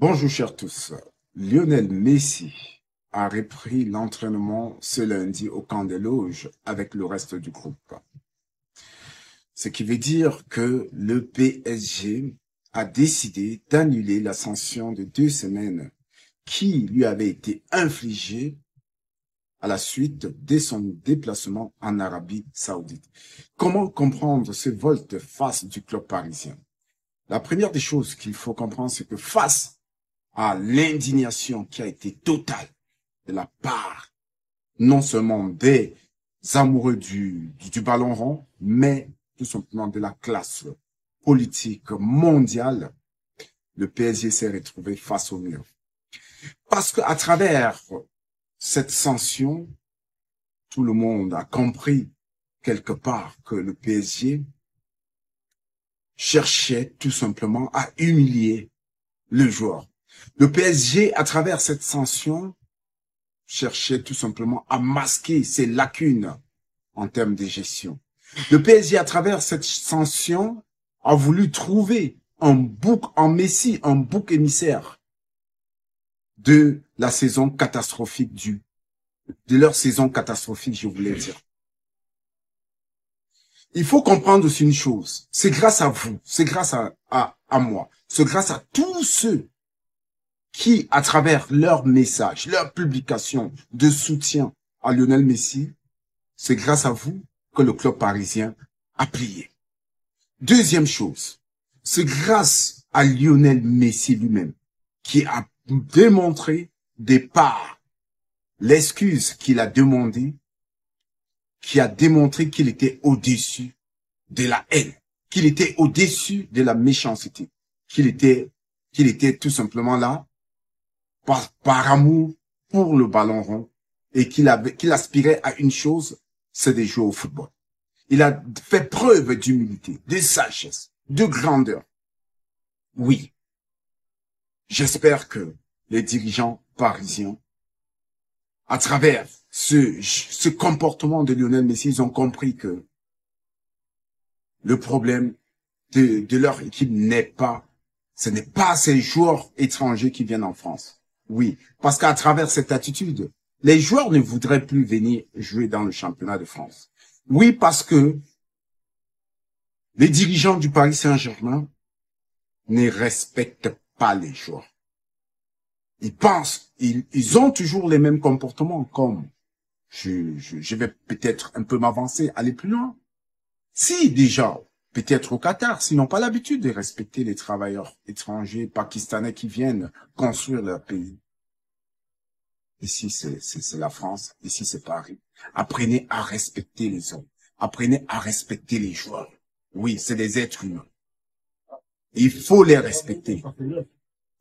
Bonjour chers tous. Lionel Messi a repris l'entraînement ce lundi au camp des loges avec le reste du groupe. Ce qui veut dire que le PSG a décidé d'annuler la sanction de deux semaines qui lui avait été infligée à la suite de son déplacement en Arabie Saoudite. Comment comprendre ce volte-face du club parisien? La première des choses qu'il faut comprendre, c'est que face à l'indignation qui a été totale de la part non seulement des amoureux du, du, ballon rond, mais tout simplement de la classe politique mondiale, le PSG s'est retrouvé face au mur. Parce que à travers cette sanction, tout le monde a compris quelque part que le PSG cherchait tout simplement à humilier le joueur. Le PSG, à travers cette sanction, cherchait tout simplement à masquer ses lacunes en termes de gestion. Le PSG, à travers cette sanction, a voulu trouver un bouc en Messi, un bouc émissaire de la saison catastrophique du, de leur saison catastrophique, je voulais dire. Il faut comprendre aussi une chose. C'est grâce à vous, c'est grâce à, à, à moi, c'est grâce à tous ceux qui, à travers leurs messages, leurs publications de soutien à Lionel Messi, c'est grâce à vous que le club parisien a plié. Deuxième chose, c'est grâce à Lionel Messi lui-même qui a démontré des parts l'excuse qu'il a demandé, qui a démontré qu'il était au-dessus de la haine, qu'il était au-dessus de la méchanceté, qu'il était, qu'il était tout simplement là par, amour pour le ballon rond et qu'il aspirait à une chose, c'est de jouer au football. Il a fait preuve d'humilité, de sagesse, de grandeur. Oui. J'espère que les dirigeants parisiens, à travers ce, ce comportement de Lionel Messi, ils ont compris que le problème de, de leur équipe n'est pas, ce n'est pas ces joueurs étrangers qui viennent en France. Oui, parce qu'à travers cette attitude, les joueurs ne voudraient plus venir jouer dans le championnat de France. Oui, parce que les dirigeants du Paris Saint-Germain ne respectent pas les joueurs. Ils pensent, ils, ont toujours les mêmes comportements comme je, je, je vais peut-être un peu m'avancer, aller plus loin. Si déjà, peut-être au Qatar, s'ils n'ont pas l'habitude de respecter les travailleurs étrangers, pakistanais qui viennent construire leur pays. Ici, c'est la France. Ici, c'est Paris. Apprenez à respecter les hommes. Apprenez à respecter les joueurs. Oui, c'est des êtres humains. Il faut les respecter.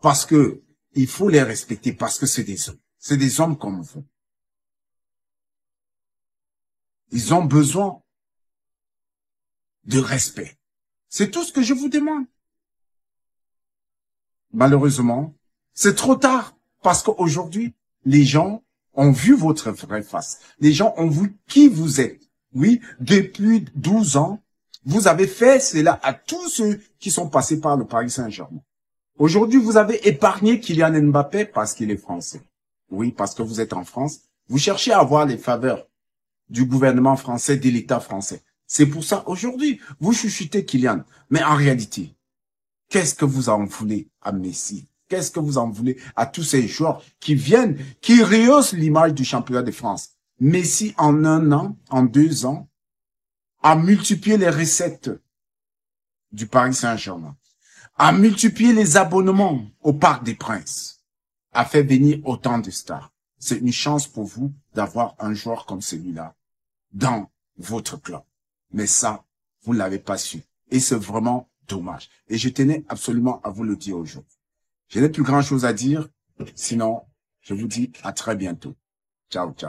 Parce que, il faut les respecter parce que c'est des hommes. C'est des hommes comme vous. Ils ont besoin de respect. C'est tout ce que je vous demande. Malheureusement, c'est trop tard parce qu'aujourd'hui, les gens ont vu votre vraie face. Les gens ont vu qui vous êtes. Oui, depuis 12 ans, vous avez fait cela à tous ceux qui sont passés par le Paris Saint-Germain. Aujourd'hui, vous avez épargné Kylian Mbappé parce qu'il est français. Oui, parce que vous êtes en France. Vous cherchez à avoir les faveurs du gouvernement français, de l'État français. C'est pour ça, aujourd'hui, vous chuchotez Kylian. Mais en réalité, qu'est-ce que vous en voulez à Messi? Qu'est-ce que vous en voulez à tous ces joueurs qui viennent, qui rehaussent l'image du championnat de France? Messi, en un an, en deux ans, a multiplié les recettes du Paris Saint-Germain, a multiplié les abonnements au Parc des Princes, a fait venir autant de stars. C'est une chance pour vous d'avoir un joueur comme celui-là dans votre club. Mais ça, vous ne l'avez pas su. Et c'est vraiment dommage. Et je tenais absolument à vous le dire aujourd'hui. Je n'ai plus grand chose à dire. Sinon, je vous dis à très bientôt. Ciao, ciao.